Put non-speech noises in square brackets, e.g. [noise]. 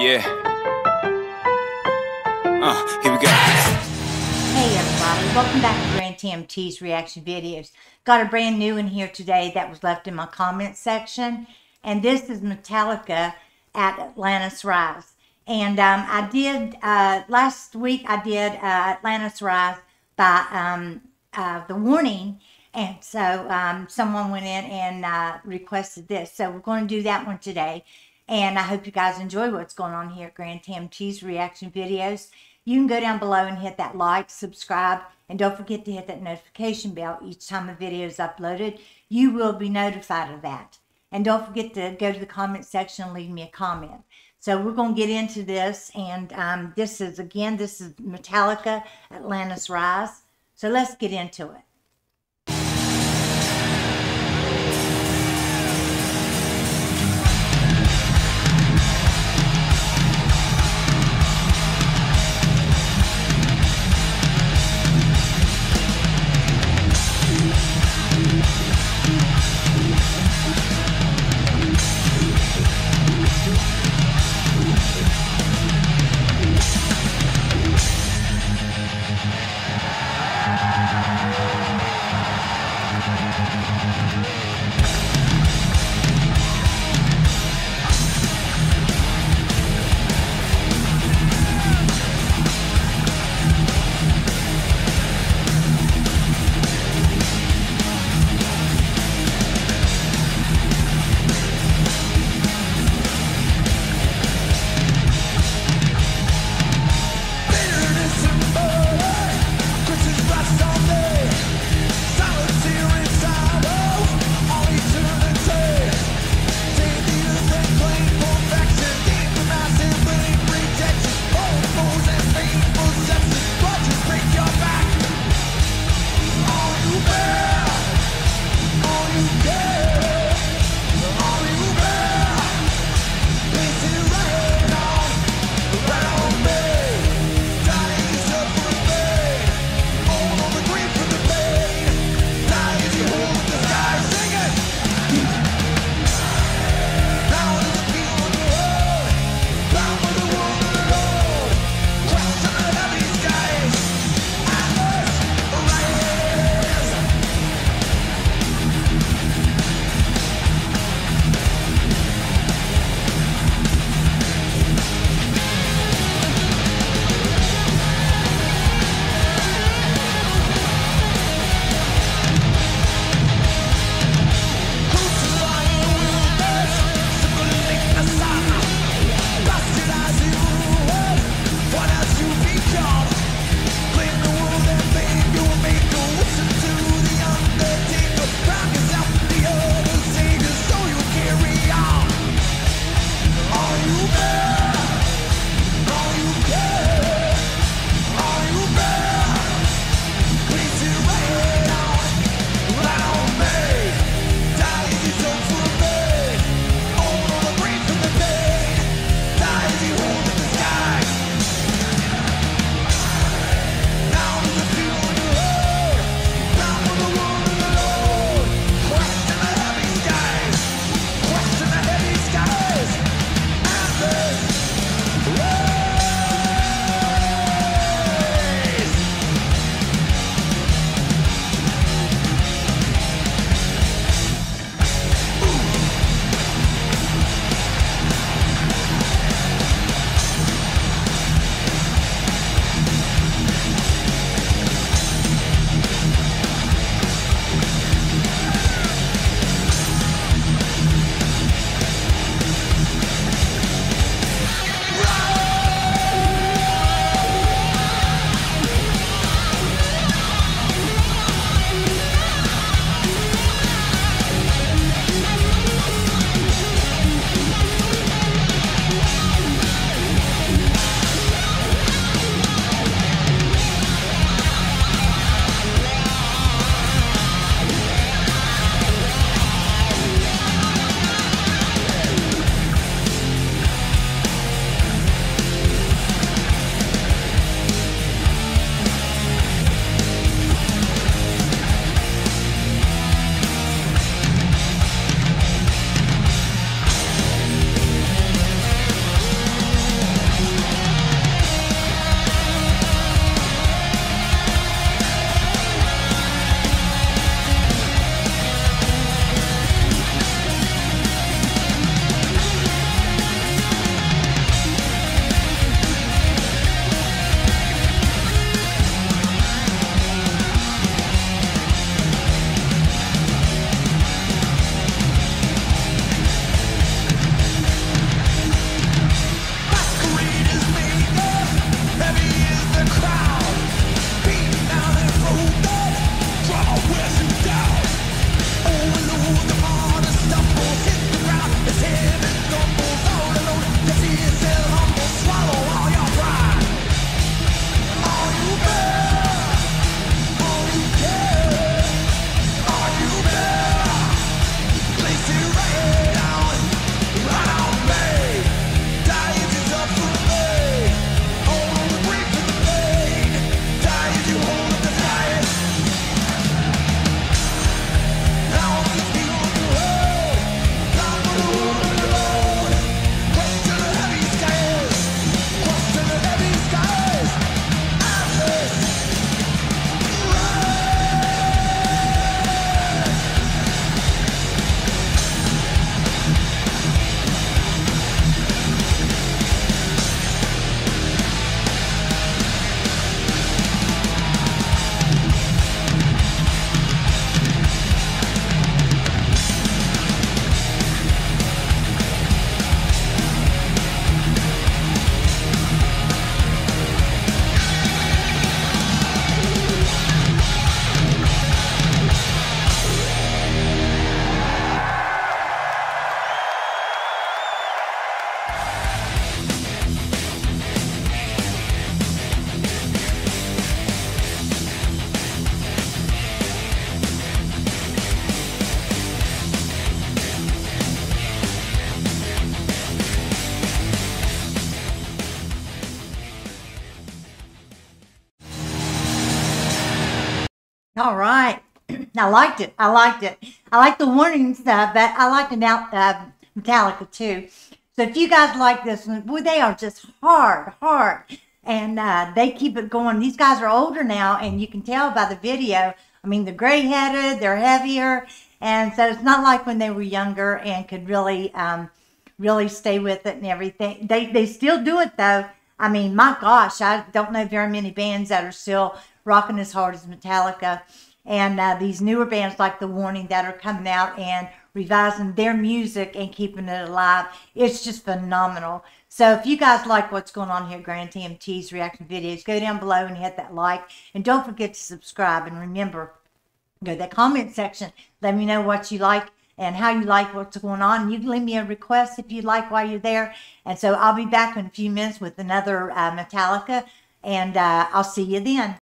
Yeah. Uh, here we go. Hey everybody, welcome back to Grand TMT's reaction videos. Got a brand new one here today that was left in my comment section. And this is Metallica at Atlantis Rise. And um, I did, uh, last week I did uh, Atlantis Rise by um, uh, The Warning. And so um, someone went in and uh, requested this. So we're going to do that one today. And I hope you guys enjoy what's going on here at Gran Tam T's reaction videos. You can go down below and hit that like, subscribe, and don't forget to hit that notification bell each time a video is uploaded. You will be notified of that. And don't forget to go to the comment section and leave me a comment. So we're going to get into this. And um, this is, again, this is Metallica, Atlantis Rise. So let's get into it. All right. [clears throat] I liked it. I liked it. I like the warning stuff, but I like uh, Metallica too. So if you guys like this one, boy, they are just hard, hard, and uh, they keep it going. These guys are older now, and you can tell by the video. I mean, they're gray-headed, they're heavier, and so it's not like when they were younger and could really, um, really stay with it and everything. They they still do it though. I mean, my gosh, I don't know very many bands that are still rocking as hard as Metallica. And uh, these newer bands like The Warning that are coming out and revising their music and keeping it alive. It's just phenomenal. So if you guys like what's going on here at Grand TMT's reaction videos, go down below and hit that like. And don't forget to subscribe. And remember, go to that comment section. Let me know what you like and how you like what's going on. You can leave me a request if you like while you're there. And so I'll be back in a few minutes with another uh, Metallica. And uh, I'll see you then.